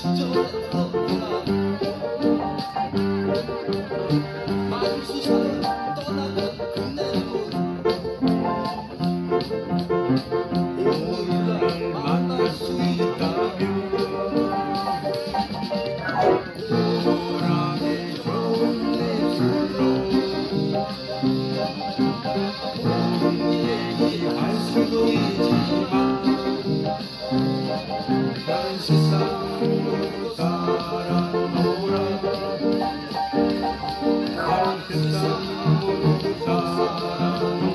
진정한 알수도 있지만 난 세상을 사랑노라 난 세상을 사랑노라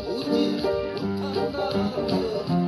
Thank you.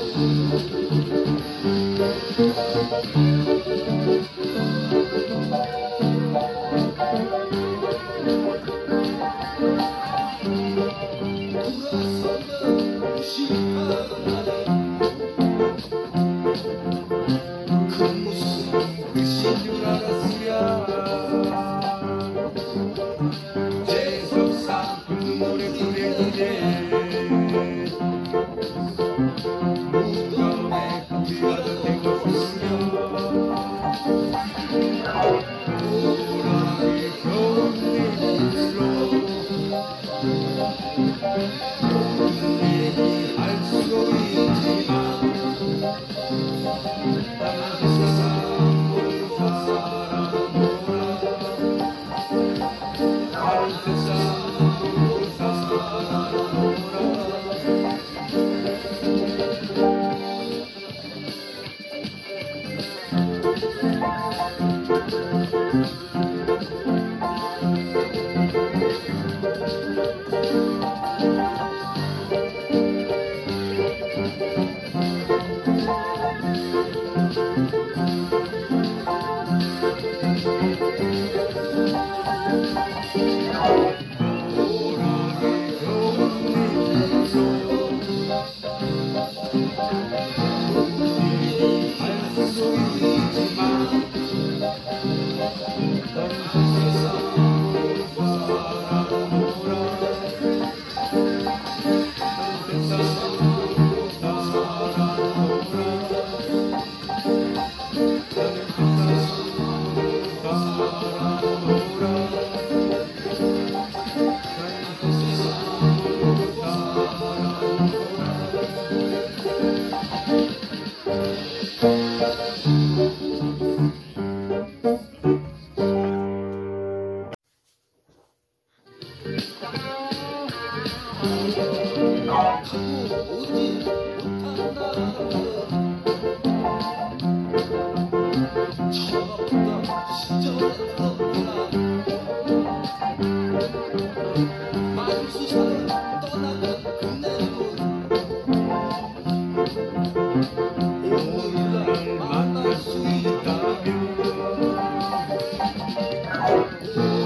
Música Thank you. Oh,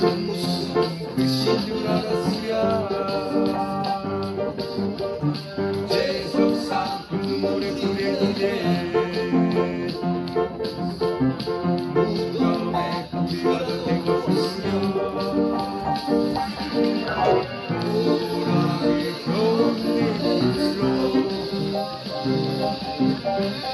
Kırmızı bir şey arası ya Bye.